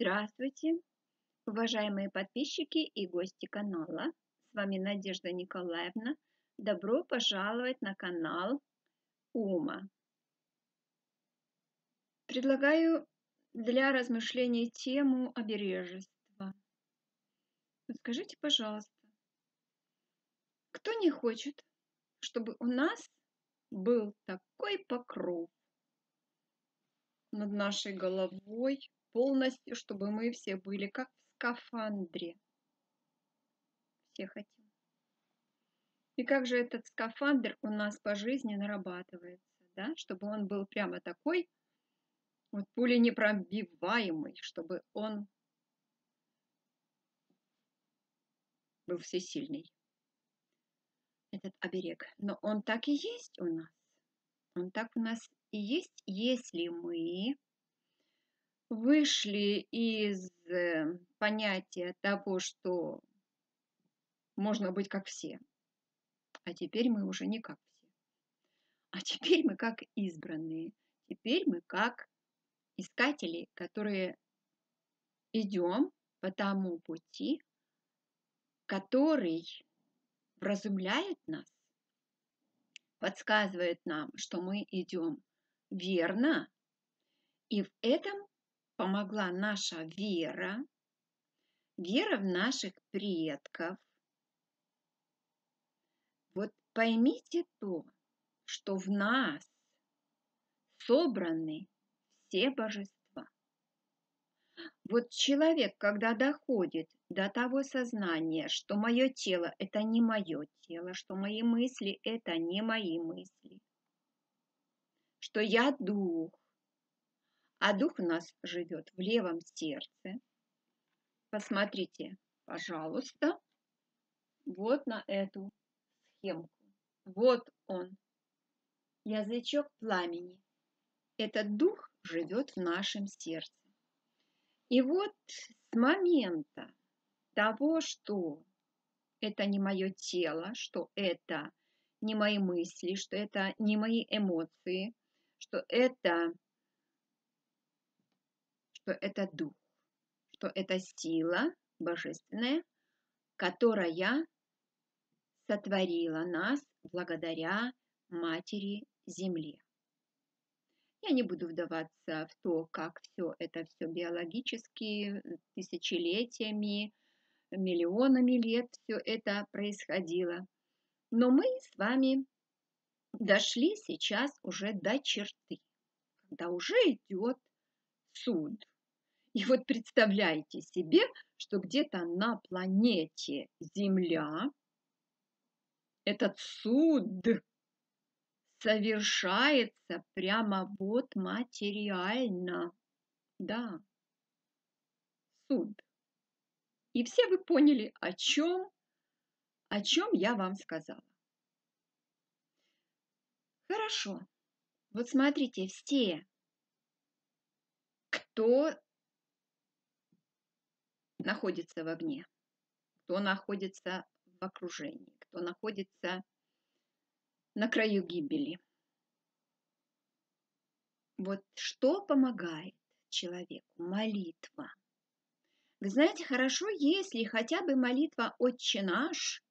Здравствуйте, уважаемые подписчики и гости канала. С вами Надежда Николаевна. Добро пожаловать на канал Ума. Предлагаю для размышления тему обережества. Скажите, пожалуйста, кто не хочет, чтобы у нас был такой покров над нашей головой, полностью, чтобы мы все были как в скафандре. Все хотим. И как же этот скафандр у нас по жизни нарабатывается, да, чтобы он был прямо такой, вот пуленепробиваемый, чтобы он был всесильный, этот оберег. Но он так и есть у нас. Он так у нас и есть, если мы вышли из э, понятия того, что можно быть как все, а теперь мы уже не как все. А теперь мы как избранные. Теперь мы как искатели, которые идем по тому пути, который вразумляет нас, подсказывает нам, что мы идем верно, и в этом помогла наша вера, вера в наших предков. Вот поймите то, что в нас собраны все божества. Вот человек, когда доходит до того сознания, что мое тело – это не мое тело, что мои мысли – это не мои мысли, что я дух, а дух у нас живет в левом сердце. Посмотрите, пожалуйста, вот на эту схемку. Вот он, язычок пламени. Этот дух живет в нашем сердце. И вот с момента того, что это не мое тело, что это не мои мысли, что это не мои эмоции, что это что это дух, что это сила божественная, которая сотворила нас благодаря Матери Земле. Я не буду вдаваться в то, как все это все биологически, тысячелетиями, миллионами лет все это происходило. Но мы с вами дошли сейчас уже до черты, когда уже идет суд. И вот представляете себе, что где-то на планете Земля этот суд совершается прямо вот материально. Да, суд. И все вы поняли, о чем, о чем я вам сказала. Хорошо. Вот смотрите, все, кто находится в огне, кто находится в окружении, кто находится на краю гибели. Вот что помогает человеку? Молитва. Вы знаете, хорошо, если хотя бы молитва «Отче наш»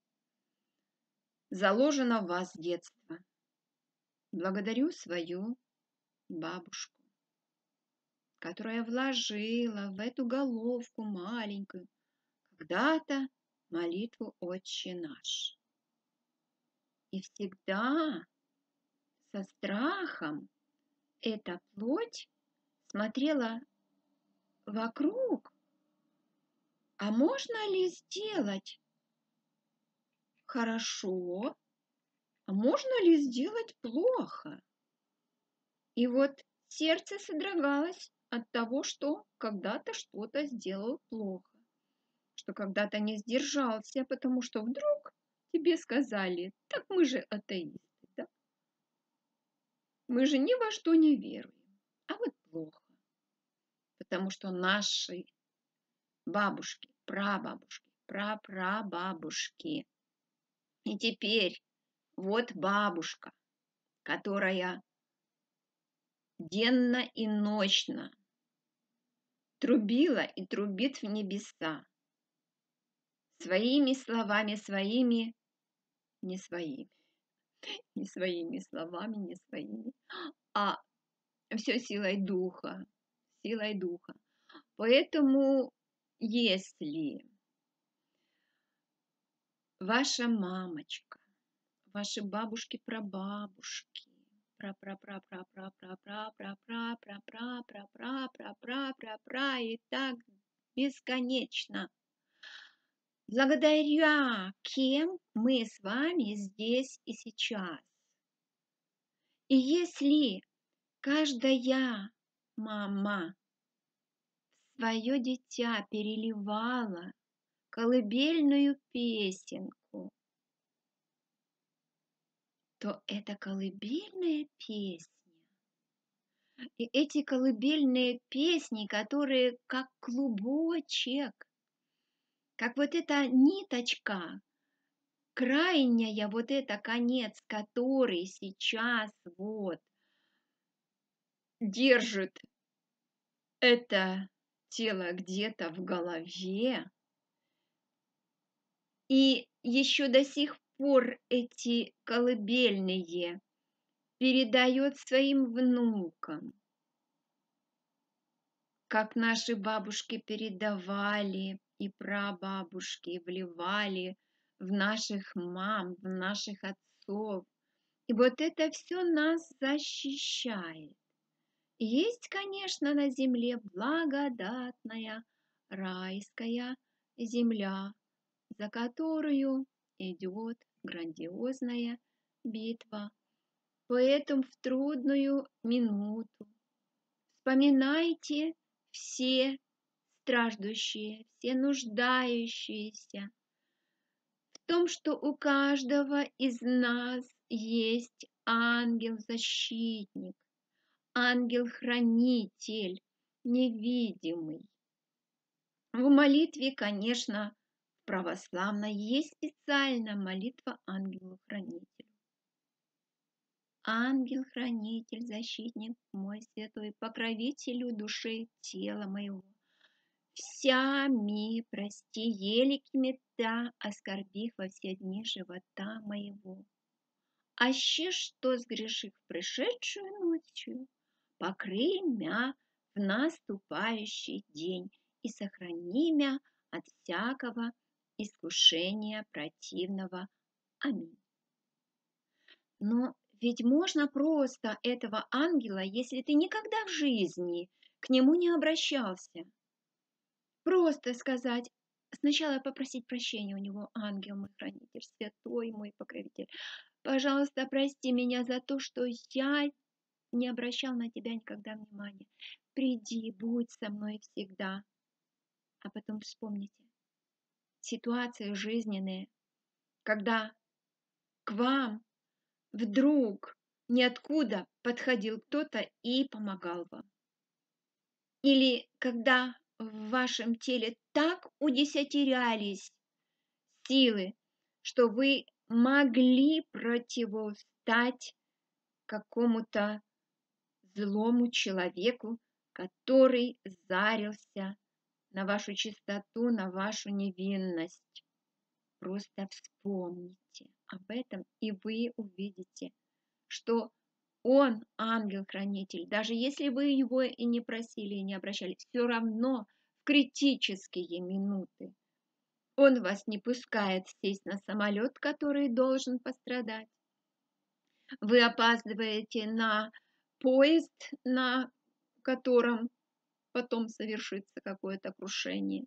заложена в вас с детства. Благодарю свою бабушку которая вложила в эту головку маленькую когда-то молитву «Отче наш». И всегда со страхом эта плоть смотрела вокруг. А можно ли сделать хорошо, а можно ли сделать плохо? И вот сердце содрогалось от того, что когда-то что-то сделал плохо, что когда-то не сдержался, потому что вдруг тебе сказали, так мы же атеисты, да? Мы же ни во что не веруем, а вот плохо, потому что наши бабушки, прабабушки, прапрабабушки, и теперь вот бабушка, которая денно и ночно трубила и трубит в небеса. Своими словами, своими, не своими, не своими словами, не своими, а все силой духа, силой духа. Поэтому, если ваша мамочка, ваши бабушки-прабабушки, пра пра пра пра пра пра пра пра пра пра пра пра пра пра пра пра пра и так бесконечно. Благодаря кем мы с вами здесь и сейчас. И если каждая мама свое дитя переливала колыбельную песенку, то это колыбельная песня. И эти колыбельные песни, которые как клубочек, как вот эта ниточка, крайняя вот это конец, который сейчас вот держит это тело где-то в голове, и еще до сих пор эти колыбельные передает своим внукам, как наши бабушки передавали и прабабушки и вливали в наших мам, в наших отцов. И вот это все нас защищает. Есть, конечно, на земле благодатная райская земля, за которую идет грандиозная битва. Поэтому в трудную минуту вспоминайте все страждущие, все нуждающиеся в том, что у каждого из нас есть ангел-защитник, ангел-хранитель, невидимый. В молитве, конечно, православной есть специальная молитва ангелу-хранителю. Ангел-хранитель, защитник мой святой, покровителю души тела моего. Всями прости, еликими та, оскорбих во все дни живота моего. Аще что сгрешив пришедшую ночью, покрый мя в наступающий день и сохрани мя от всякого искушения противного. Аминь. Но ведь можно просто этого ангела, если ты никогда в жизни к нему не обращался. Просто сказать, сначала попросить прощения у него, ангел мой хранитель, святой мой покровитель. Пожалуйста, прости меня за то, что я не обращал на тебя никогда внимания. Приди, будь со мной всегда. А потом вспомните, ситуации жизненные, когда к вам вдруг ниоткуда подходил кто-то и помогал вам. Или когда в вашем теле так удесятерялись силы, что вы могли противостать какому-то злому человеку, который зарился на вашу чистоту, на вашу невинность. Просто вспомните об этом, и вы увидите, что он ангел-хранитель. Даже если вы его и не просили, и не обращались, все равно в критические минуты он вас не пускает сесть на самолет, который должен пострадать. Вы опаздываете на поезд, на котором потом совершится какое-то крушение,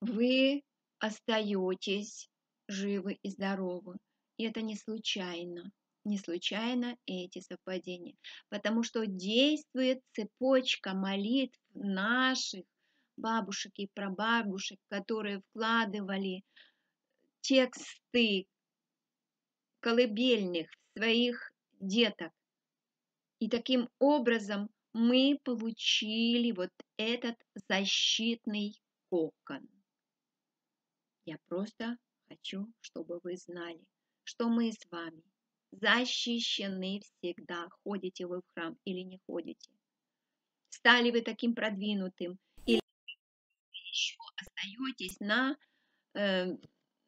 вы остаетесь живы и здоровы. И это не случайно. Не случайно эти совпадения. Потому что действует цепочка молитв наших бабушек и прабабушек, которые вкладывали тексты колыбельных своих деток. И таким образом мы получили вот этот защитный кокон. Я просто хочу, чтобы вы знали, что мы с вами защищены всегда, ходите вы в храм или не ходите. стали вы таким продвинутым, или еще остаетесь на, э,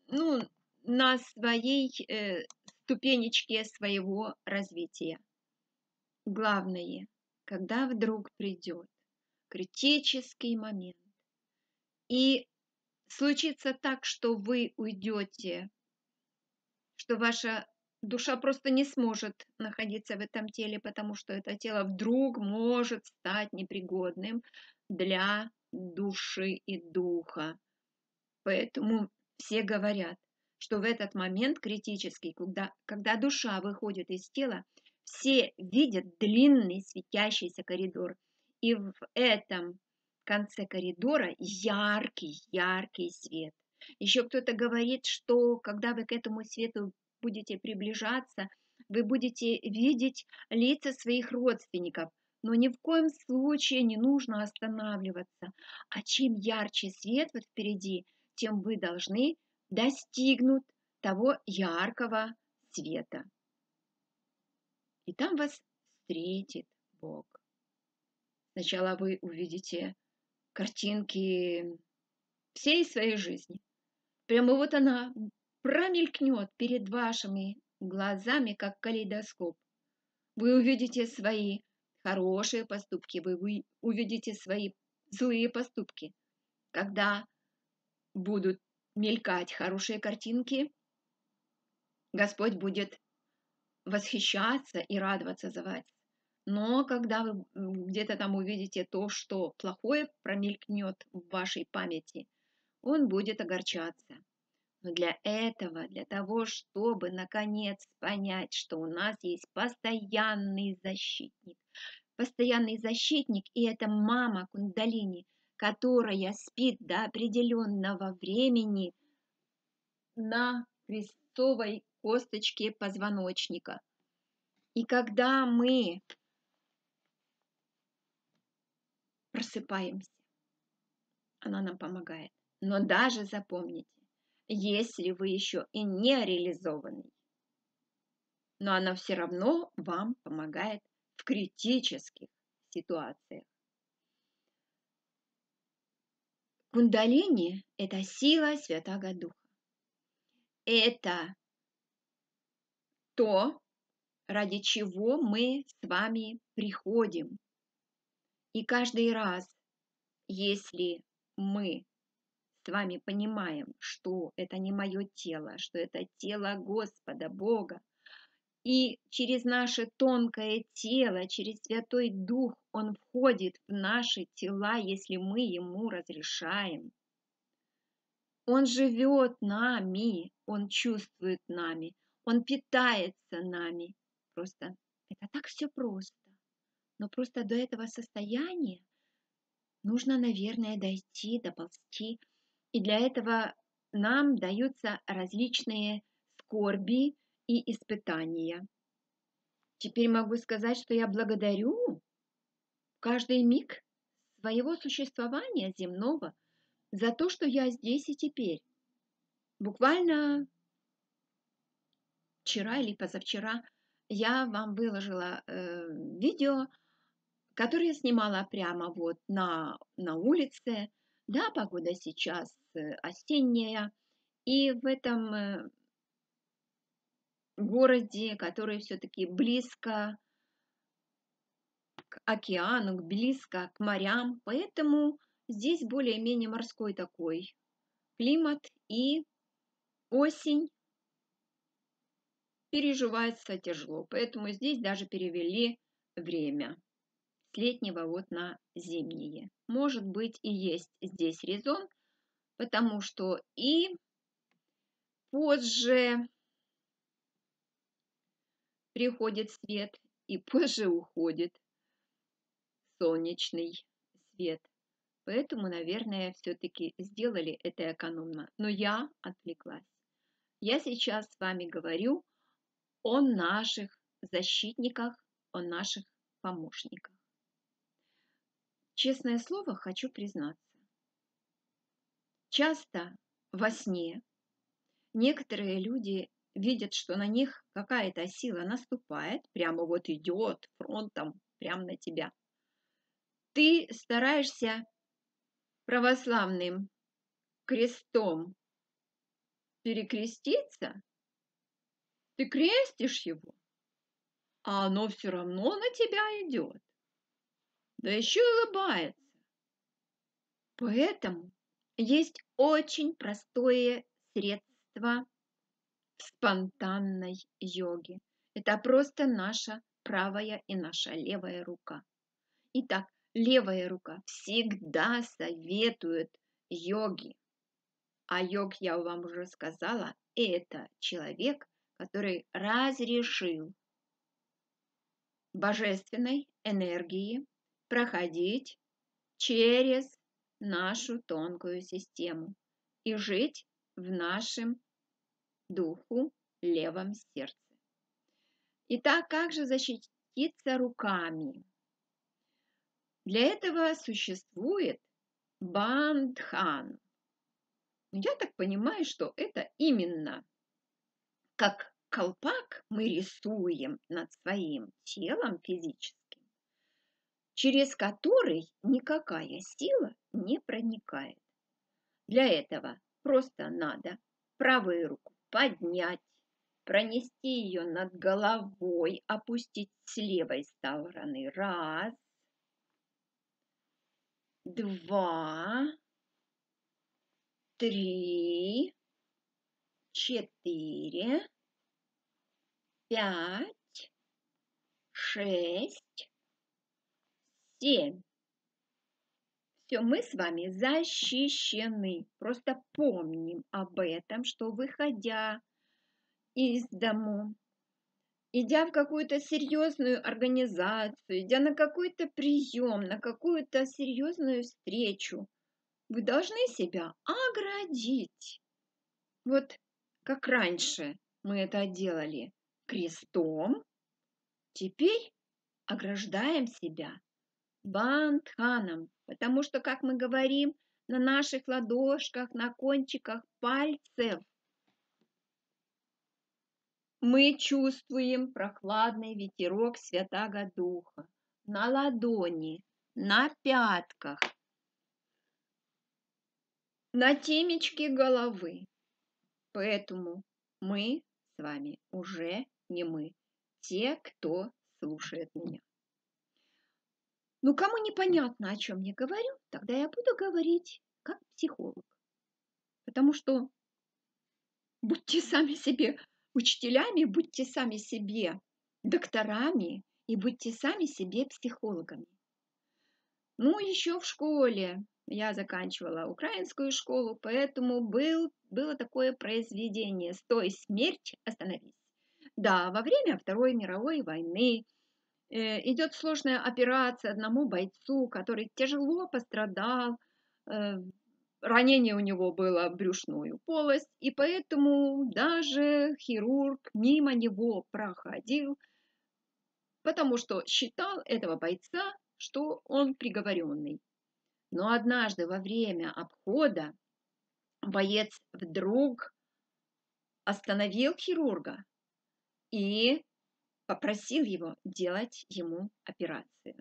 ну, на своей э, ступенечке своего развития. Главное, когда вдруг придет критический момент, и случится так, что вы уйдете, что ваша душа просто не сможет находиться в этом теле, потому что это тело вдруг может стать непригодным для души и духа. Поэтому все говорят, что в этот момент критический, когда, когда душа выходит из тела, все видят длинный светящийся коридор. И в этом конце коридора яркий, яркий свет. Еще кто-то говорит, что когда вы к этому свету будете приближаться, вы будете видеть лица своих родственников, но ни в коем случае не нужно останавливаться. А чем ярче свет вот впереди, тем вы должны достигнуть того яркого света. И там вас встретит Бог. Сначала вы увидите картинки всей своей жизни. Прямо вот она промелькнет перед вашими глазами, как калейдоскоп. Вы увидите свои хорошие поступки, вы, увидите свои злые поступки. Когда будут мелькать хорошие картинки, Господь будет восхищаться и радоваться за вас. Но когда вы где-то там увидите то, что плохое промелькнет в вашей памяти, он будет огорчаться. Но для этого, для того, чтобы наконец понять, что у нас есть постоянный защитник, постоянный защитник, и это мама Кундалини, которая спит до определенного времени на крестовой косточке позвоночника. И когда мы просыпаемся. Она нам помогает. Но даже запомните, если вы еще и не реализованный, но она все равно вам помогает в критических ситуациях. Кундалини – это сила Святого Духа. Это то, ради чего мы с вами приходим и каждый раз, если мы с вами понимаем, что это не мое тело, что это тело Господа, Бога, и через наше тонкое тело, через Святой Дух Он входит в наши тела, если мы Ему разрешаем. Он живет нами, Он чувствует нами, Он питается нами. Просто это так все просто. Но просто до этого состояния нужно, наверное, дойти, доползти. И для этого нам даются различные скорби и испытания. Теперь могу сказать, что я благодарю каждый миг своего существования земного за то, что я здесь и теперь. Буквально вчера или позавчера я вам выложила э, видео который я снимала прямо вот на, на улице. Да, погода сейчас э, осенняя. И в этом э, городе, который все-таки близко к океану, близко к морям, поэтому здесь более-менее морской такой климат и осень переживается тяжело, поэтому здесь даже перевели время летнего вот на зимние. Может быть и есть здесь резон, потому что и позже приходит свет, и позже уходит солнечный свет. Поэтому, наверное, все-таки сделали это экономно. Но я отвлеклась. Я сейчас с вами говорю о наших защитниках, о наших помощниках. Честное слово, хочу признаться. Часто во сне некоторые люди видят, что на них какая-то сила наступает, прямо вот идет фронтом прямо на тебя. ты стараешься православным крестом перекреститься, ты крестишь его, а оно все равно на тебя идет. Да еще и улыбается. Поэтому есть очень простое средство в спонтанной йоге. Это просто наша правая и наша левая рука. Итак, левая рука всегда советует йоги. А йог, я вам уже сказала, это человек, который разрешил божественной энергии проходить через нашу тонкую систему и жить в нашем духу левом сердце. Итак, как же защититься руками? Для этого существует бандхан. Я так понимаю, что это именно как колпак мы рисуем над своим телом физическим, через который никакая сила не проникает. Для этого просто надо правую руку поднять, пронести ее над головой, опустить с левой стороны. Раз, два, три, четыре, пять, шесть, семь. Все, мы с вами защищены. Просто помним об этом, что выходя из дому, идя в какую-то серьезную организацию, идя на какой-то прием, на какую-то серьезную встречу, вы должны себя оградить. Вот как раньше мы это делали крестом, теперь ограждаем себя бандханом, потому что, как мы говорим, на наших ладошках, на кончиках пальцев мы чувствуем прохладный ветерок Святаго Духа на ладони, на пятках, на темечке головы. Поэтому мы с вами уже не мы, те, кто слушает меня. Ну, кому непонятно, о чем я говорю, тогда я буду говорить как психолог. Потому что будьте сами себе учителями, будьте сами себе докторами и будьте сами себе психологами. Ну, еще в школе я заканчивала украинскую школу, поэтому был, было такое произведение «Стой, смерть, остановись». Да, во время Второй мировой войны э, идет сложная операция одному бойцу, который тяжело пострадал, э, ранение у него было брюшную полость, и поэтому даже хирург мимо него проходил, потому что считал этого бойца, что он приговоренный. Но однажды во время обхода боец вдруг остановил хирурга и попросил его делать ему операцию.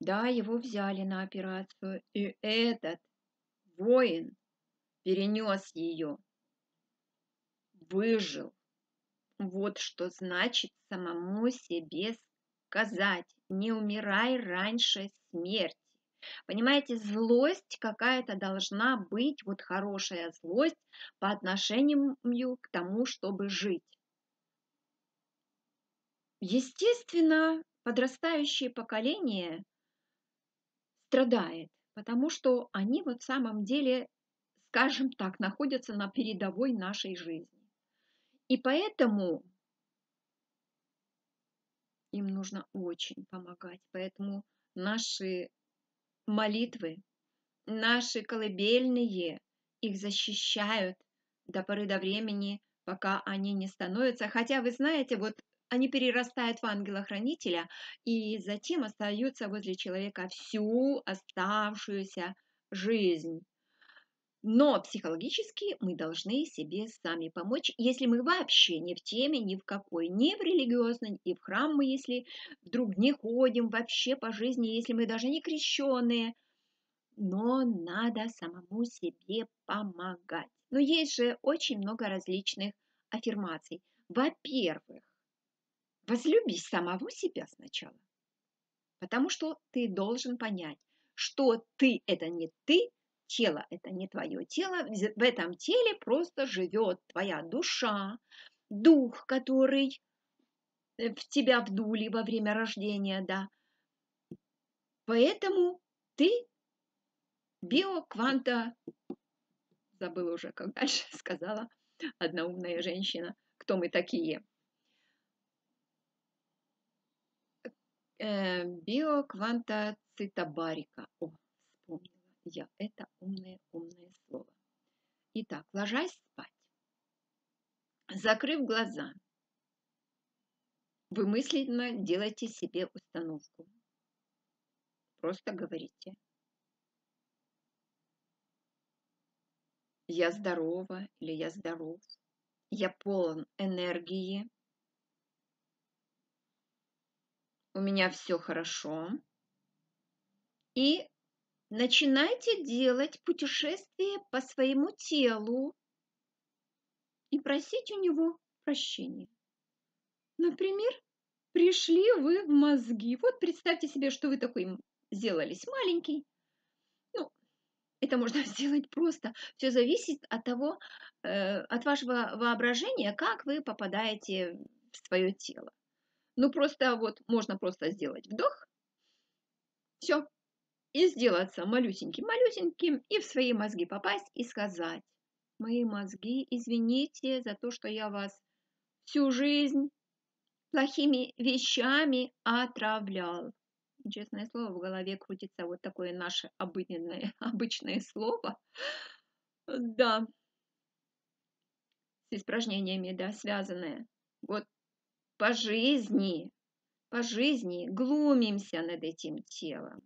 Да, его взяли на операцию, и этот воин перенес ее, выжил. Вот что значит самому себе сказать, не умирай раньше смерти. Понимаете, злость какая-то должна быть, вот хорошая злость по отношению к тому, чтобы жить. Естественно, подрастающее поколение страдает, потому что они вот в самом деле, скажем так, находятся на передовой нашей жизни. И поэтому им нужно очень помогать. Поэтому наши молитвы, наши колыбельные, их защищают до поры до времени, пока они не становятся. Хотя, вы знаете, вот они перерастают в ангела-хранителя и затем остаются возле человека всю оставшуюся жизнь. Но психологически мы должны себе сами помочь, если мы вообще не в теме, ни в какой, ни в религиозной, ни в храм мы, если вдруг не ходим вообще по жизни, если мы даже не крещенные. Но надо самому себе помогать. Но есть же очень много различных аффирмаций. Во-первых, возлюби самого себя сначала. Потому что ты должен понять, что ты – это не ты, тело – это не твое тело, в этом теле просто живет твоя душа, дух, который э, в тебя вдули во время рождения, да. Поэтому ты биокванта, забыла уже, как дальше сказала одна умная женщина, кто мы такие. Э, биоквантоцитабарика. О, я это умное-умное слово. Итак, ложась спать, закрыв глаза, вы мысленно делайте себе установку. Просто говорите. Я здорова или я здоров. Я полон энергии. У меня все хорошо. И Начинайте делать путешествие по своему телу и просить у него прощения. Например, пришли вы в мозги. Вот представьте себе, что вы такой сделались маленький. Ну, это можно сделать просто. Все зависит от того, э, от вашего воображения, как вы попадаете в свое тело. Ну, просто вот можно просто сделать вдох. Все, и сделаться малюсеньким-малюсеньким и в свои мозги попасть и сказать, мои мозги, извините за то, что я вас всю жизнь плохими вещами отравлял. Честное слово, в голове крутится вот такое наше обыденное, обычное слово. Да, с испражнениями, да, связанное. Вот по жизни, по жизни глумимся над этим телом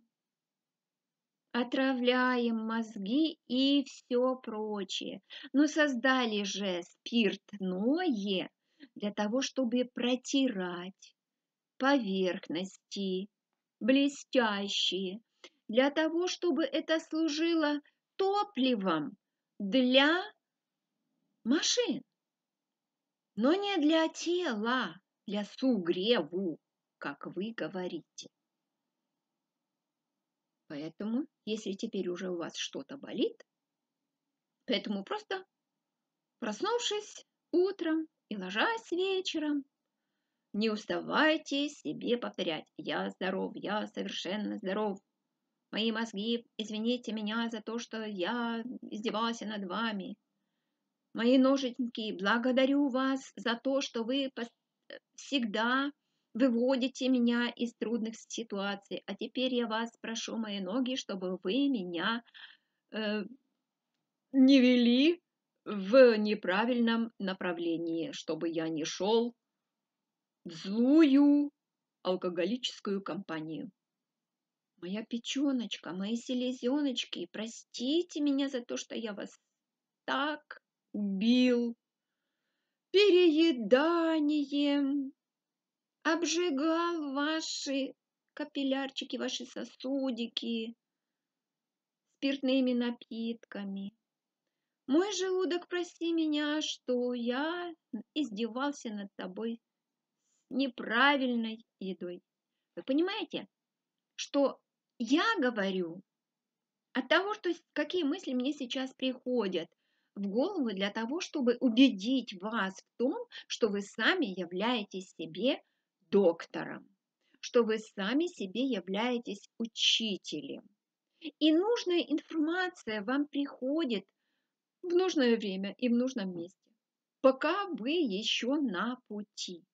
отравляем мозги и все прочее. Но создали же спиртное для того, чтобы протирать поверхности блестящие, для того, чтобы это служило топливом для машин, но не для тела, для сугреву, как вы говорите. Поэтому, если теперь уже у вас что-то болит, поэтому просто проснувшись утром и ложась вечером, не уставайте себе повторять «Я здоров, я совершенно здоров». Мои мозги, извините меня за то, что я издевался над вами. Мои ноженьки, благодарю вас за то, что вы всегда выводите меня из трудных ситуаций. А теперь я вас прошу, мои ноги, чтобы вы меня э, не вели в неправильном направлении, чтобы я не шел в злую алкоголическую компанию. Моя печеночка, мои селезеночки, простите меня за то, что я вас так убил перееданием, обжигал ваши капиллярчики, ваши сосудики спиртными напитками. Мой желудок, прости меня, что я издевался над тобой неправильной едой. Вы понимаете, что я говорю от того, что какие мысли мне сейчас приходят в голову для того, чтобы убедить вас в том, что вы сами являетесь себе доктором, что вы сами себе являетесь учителем. И нужная информация вам приходит в нужное время и в нужном месте, пока вы еще на пути.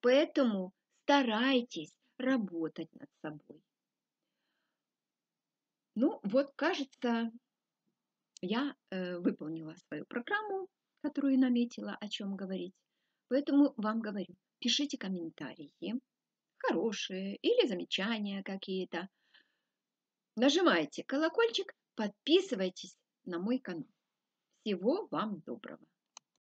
Поэтому старайтесь работать над собой. Ну, вот, кажется, я э, выполнила свою программу, которую наметила, о чем говорить. Поэтому вам говорю, пишите комментарии, хорошие или замечания какие-то. Нажимайте колокольчик, подписывайтесь на мой канал. Всего вам доброго!